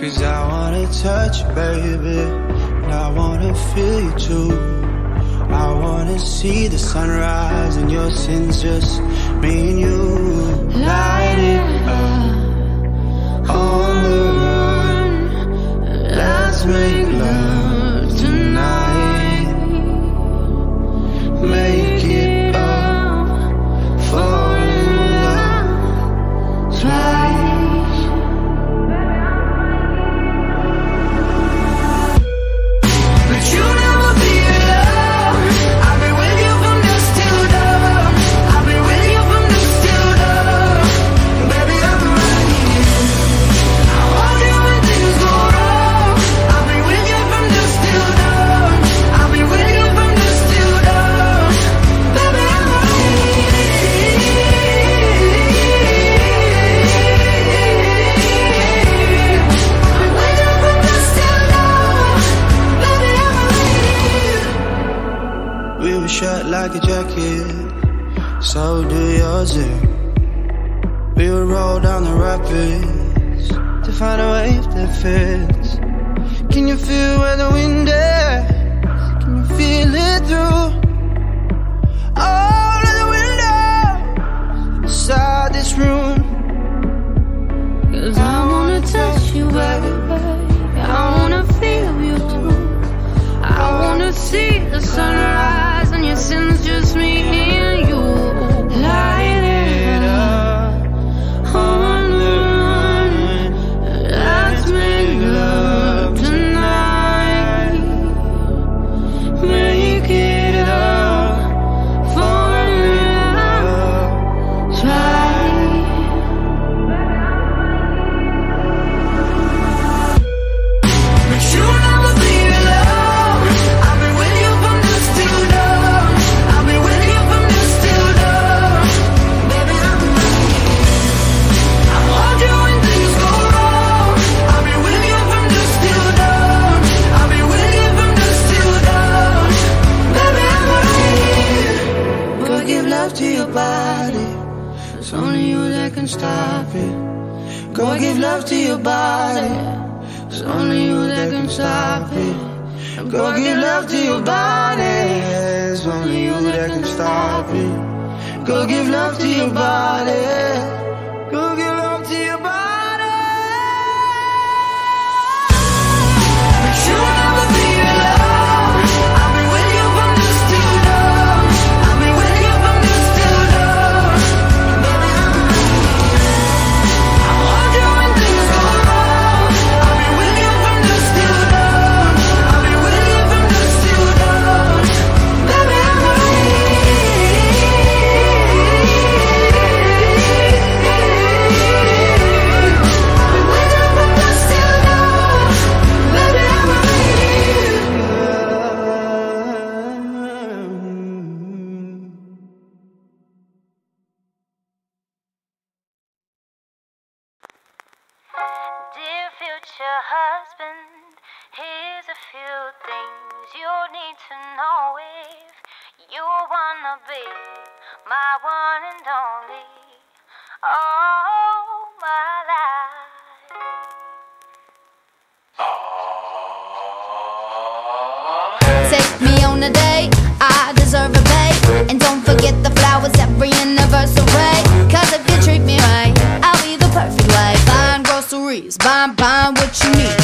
Cause I wanna touch you, baby. And I wanna feel you too. I wanna see the sunrise And your sins just me and you. Light it up On the run. Let's make love. I'm gonna give love to your body. It's only you that can stop it. Go give love to your body. wanna be my one and only all my life. Take me on a date, I deserve a date, and don't forget the flowers every anniversary. Cause if you treat me right, I'll be the perfect wife. Buying groceries, buying, buying what you need.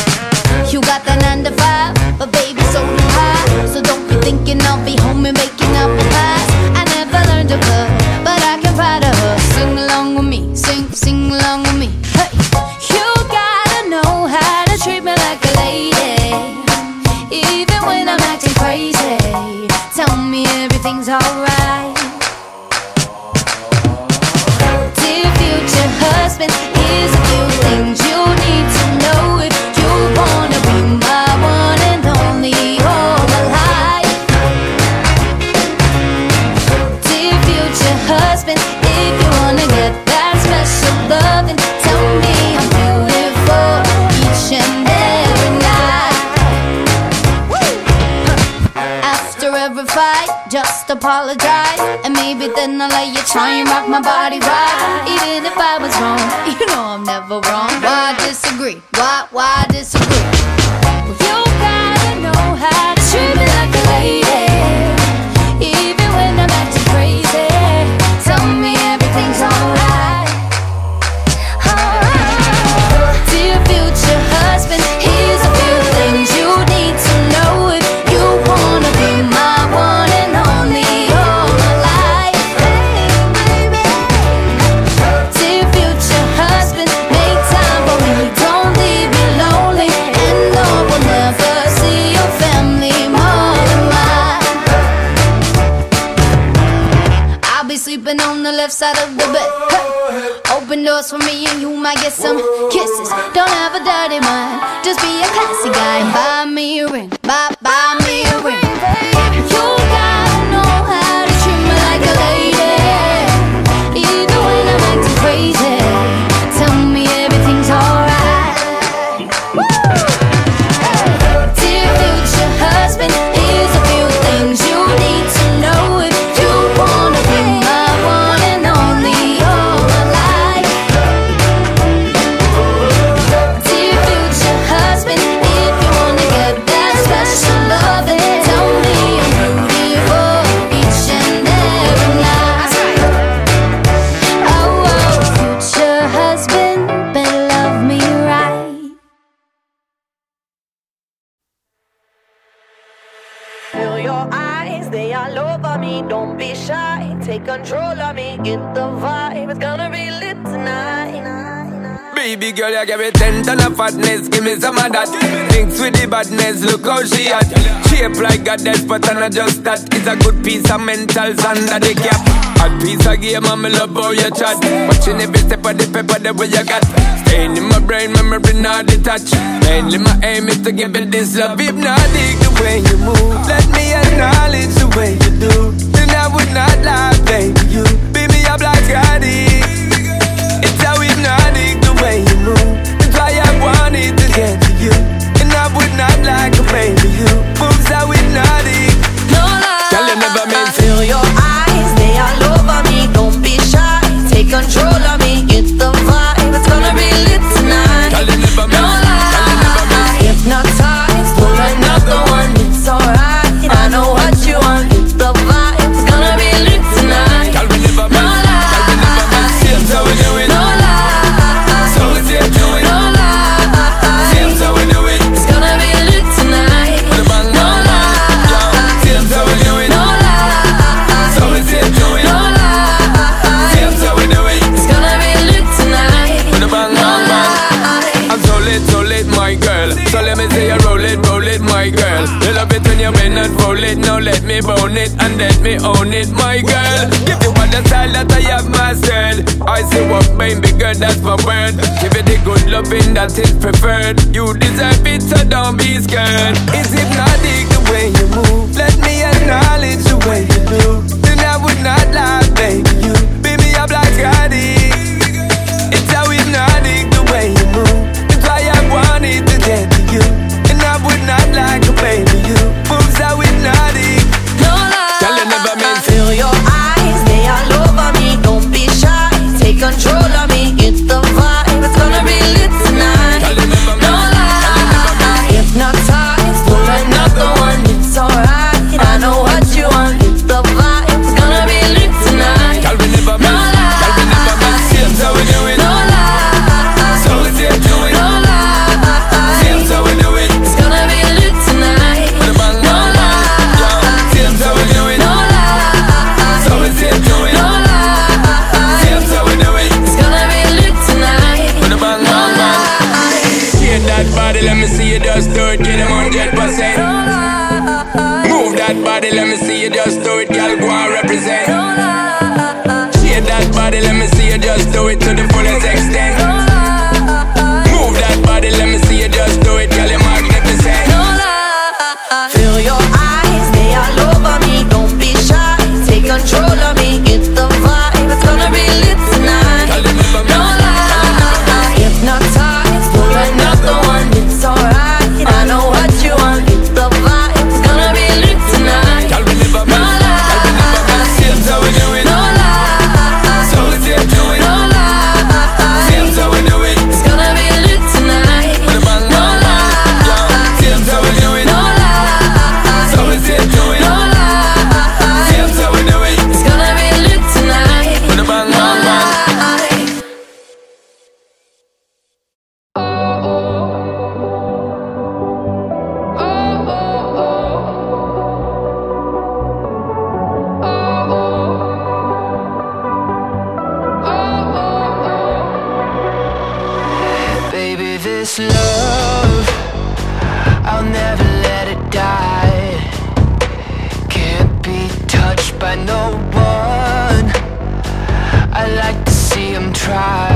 Then I let you try and rock my body right Even if I was wrong, you know I'm never wrong Why disagree? Why, why disagree? control of me. Get the vibe, it's gonna be lit tonight. Baby girl, you give me ten ton of fatness, give me some of that. Thinks with the badness, look how she at Shape like a death, but I just that. It's a good piece of mental under the cap. A piece of game, I'm love how you chat. Watching every step of the paper, the way you got. Stain in my brain, memory not detached. Mainly my aim is to give it this love. Hypnotic the way you move. Let me acknowledge the way you do. I would not lie, baby. You beat me up like I did. It's how we hypnotic the way you move. That's why I wanted to get to you. And I would not lie, baby you Let me own it, my girl. Give you all the style that I have myself. I see what made me girl, that's my word. Give you the good loving that is preferred. You deserve it, so don't be scared. It's hypnotic the way you move. Let me acknowledge the way you do. Then I would not lie, baby. You beat me up like I. It's hypnotic the way you move. That's why I to get to you. And I would not like a baby. control it to the try.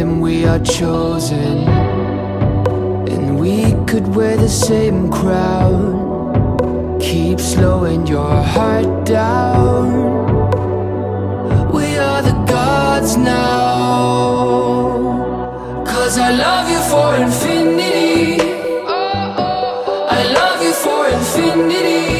and we are chosen. And we could wear the same crown. Keep slowing your heart down. We are the gods now. Cause I love you for infinity. I love you for infinity.